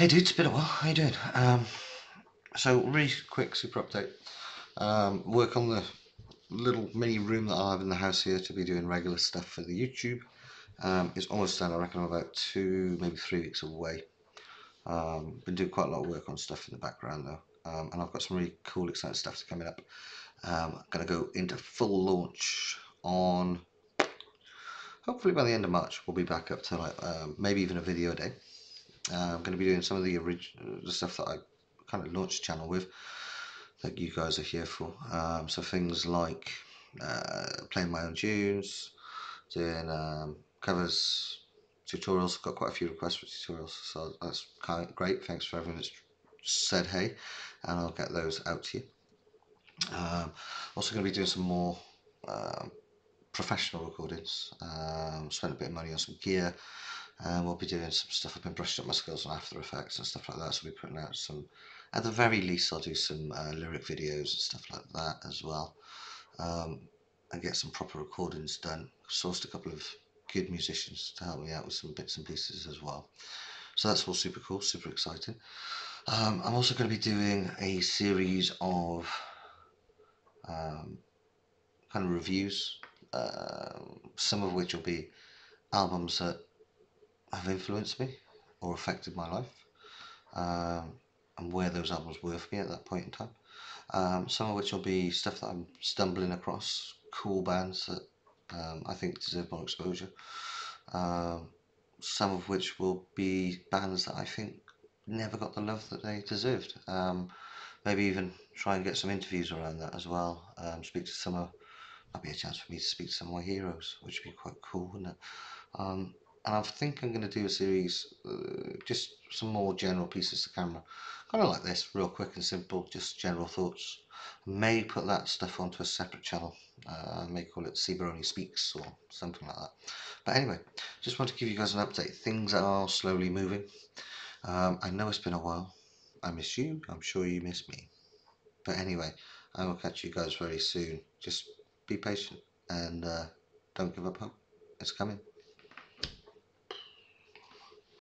Hey dude, it's been a while. How you doing? Um, so really quick super update. Um, work on the little mini room that I have in the house here to be doing regular stuff for the YouTube. Um, it's almost done. I reckon I'm about two, maybe three weeks away. Um, been doing quite a lot of work on stuff in the background though, um, and I've got some really cool, exciting stuff coming up. Um, I'm gonna go into full launch on. Hopefully by the end of March, we'll be back up to like um, maybe even a video a day. Uh, I'm going to be doing some of the original the stuff that I kind of launched the channel with that you guys are here for. Um, so things like uh, playing my own tunes, doing um, covers, tutorials. I've got quite a few requests for tutorials, so that's kind of great. Thanks for everyone that's said hey, and I'll get those out to you. Um, also going to be doing some more um, professional recordings. Um, spent a bit of money on some gear. And we'll be doing some stuff. I've been brushing up my skills on After Effects and stuff like that. So we'll be putting out some, at the very least, I'll do some uh, lyric videos and stuff like that as well. Um, and get some proper recordings done. Sourced a couple of good musicians to help me out with some bits and pieces as well. So that's all super cool, super exciting. Um, I'm also going to be doing a series of um, kind of reviews, uh, some of which will be albums that have influenced me or affected my life um, and where those albums were for me at that point in time. Um, some of which will be stuff that I'm stumbling across, cool bands that um, I think deserve more exposure. Um, some of which will be bands that I think never got the love that they deserved. Um, maybe even try and get some interviews around that as well. Um, speak to some of, might be a chance for me to speak to some of my heroes, which would be quite cool, wouldn't it? And I think I'm going to do a series, uh, just some more general pieces to camera, kind of like this, real quick and simple, just general thoughts. May put that stuff onto a separate channel. Uh, I may call it Sibaroni Speaks or something like that. But anyway, just want to give you guys an update. Things are slowly moving. Um, I know it's been a while. I miss you. I'm sure you miss me. But anyway, I will catch you guys very soon. Just be patient and uh, don't give up hope. It's coming.